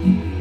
hmm